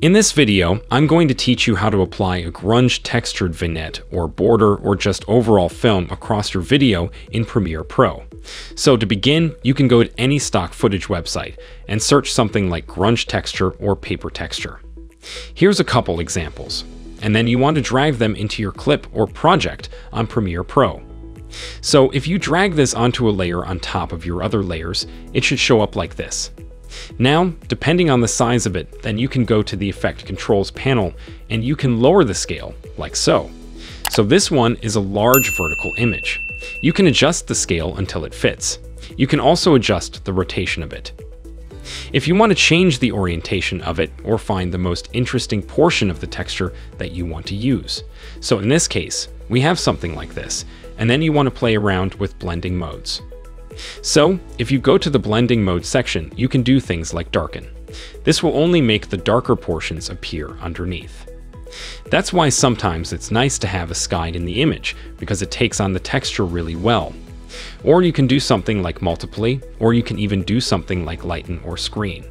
In this video, I'm going to teach you how to apply a grunge textured vignette or border or just overall film across your video in Premiere Pro. So to begin, you can go to any stock footage website and search something like grunge texture or paper texture. Here's a couple examples, and then you want to drag them into your clip or project on Premiere Pro. So if you drag this onto a layer on top of your other layers, it should show up like this. Now, depending on the size of it, then you can go to the Effect Controls panel and you can lower the scale, like so. So this one is a large vertical image. You can adjust the scale until it fits. You can also adjust the rotation of it. If you want to change the orientation of it or find the most interesting portion of the texture that you want to use. So in this case, we have something like this, and then you want to play around with blending modes. So, if you go to the blending mode section, you can do things like darken. This will only make the darker portions appear underneath. That's why sometimes it's nice to have a sky in the image, because it takes on the texture really well. Or you can do something like multiply, or you can even do something like lighten or screen.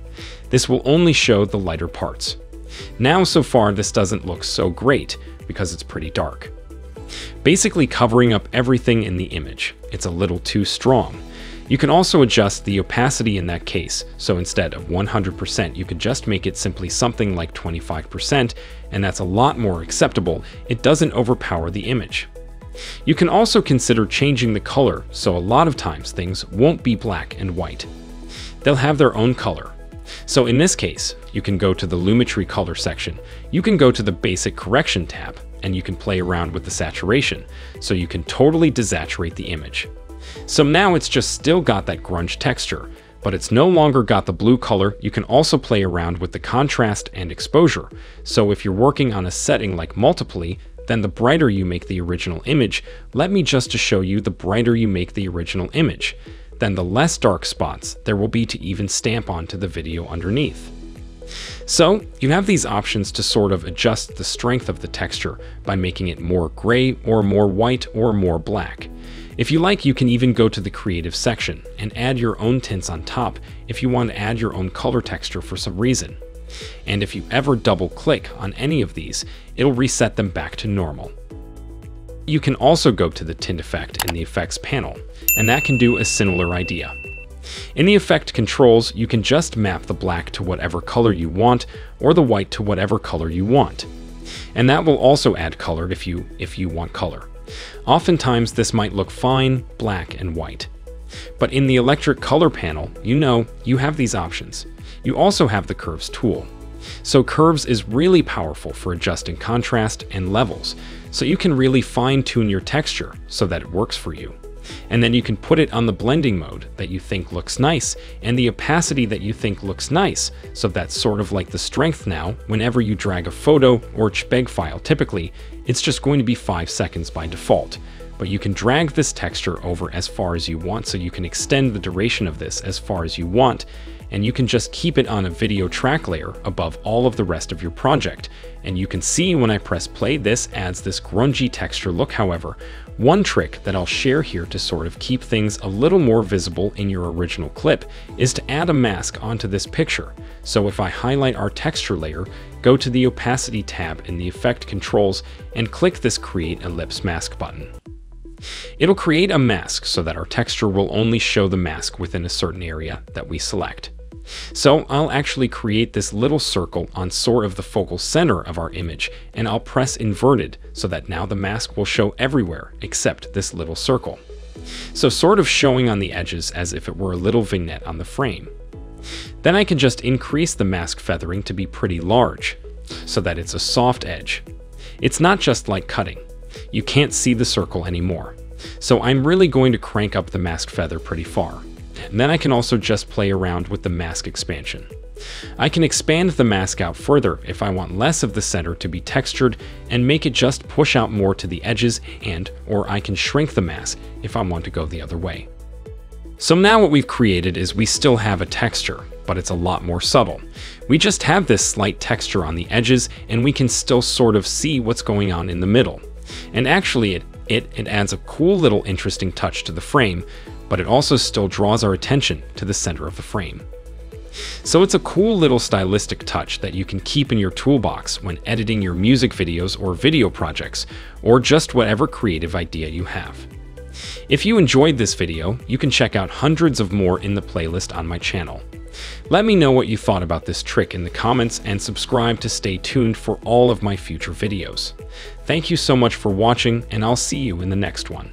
This will only show the lighter parts. Now so far this doesn't look so great, because it's pretty dark. Basically covering up everything in the image. It's a little too strong. You can also adjust the opacity in that case, so instead of 100% you could just make it simply something like 25%, and that's a lot more acceptable, it doesn't overpower the image. You can also consider changing the color, so a lot of times things won't be black and white. They'll have their own color. So in this case, you can go to the Lumetri color section, you can go to the basic correction tab, and you can play around with the saturation, so you can totally desaturate the image. So now it's just still got that grunge texture, but it's no longer got the blue color. You can also play around with the contrast and exposure. So if you're working on a setting like multiply, then the brighter you make the original image, let me just to show you the brighter you make the original image, then the less dark spots there will be to even stamp onto the video underneath. So you have these options to sort of adjust the strength of the texture by making it more gray or more white or more black. If you like, you can even go to the creative section and add your own tints on top if you want to add your own color texture for some reason. And if you ever double click on any of these, it'll reset them back to normal. You can also go to the tint effect in the effects panel, and that can do a similar idea. In the effect controls, you can just map the black to whatever color you want, or the white to whatever color you want. And that will also add color if you, if you want color. Oftentimes this might look fine, black and white. But in the Lumetri color panel, you know you have these options. You also have the curves tool. So curves is really powerful for adjusting contrast and levels, so you can really fine tune your texture so that it works for you and then you can put it on the blending mode that you think looks nice and the opacity that you think looks nice. So that's sort of like the strength now. Whenever you drag a photo or JPEG file, typically, it's just going to be 5 seconds by default. But you can drag this texture over as far as you want, so you can extend the duration of this as far as you want, and you can just keep it on a video track layer above all of the rest of your project. And you can see when I press play, this adds this grungy texture look, however, one trick that I'll share here to sort of keep things a little more visible in your original clip is to add a mask onto this picture. So if I highlight our texture layer, go to the opacity tab in the effect controls and click this create ellipse mask button. It'll create a mask so that our texture will only show the mask within a certain area that we select. So I'll actually create this little circle on sort of the focal center of our image, and I'll press inverted so that now the mask will show everywhere except this little circle. So sort of showing on the edges as if it were a little vignette on the frame. Then I can just increase the mask feathering to be pretty large, so that it's a soft edge. It's not just like cutting. You can't see the circle anymore. So I'm really going to crank up the mask feather pretty far and then I can also just play around with the mask expansion. I can expand the mask out further if I want less of the center to be textured and make it just push out more to the edges and or I can shrink the mask if I want to go the other way. So now what we've created is we still have a texture, but it's a lot more subtle. We just have this slight texture on the edges and we can still sort of see what's going on in the middle. And actually it, it, it adds a cool little interesting touch to the frame, but it also still draws our attention to the center of the frame. So it's a cool little stylistic touch that you can keep in your toolbox when editing your music videos or video projects, or just whatever creative idea you have. If you enjoyed this video, you can check out hundreds of more in the playlist on my channel. Let me know what you thought about this trick in the comments and subscribe to stay tuned for all of my future videos. Thank you so much for watching and I'll see you in the next one.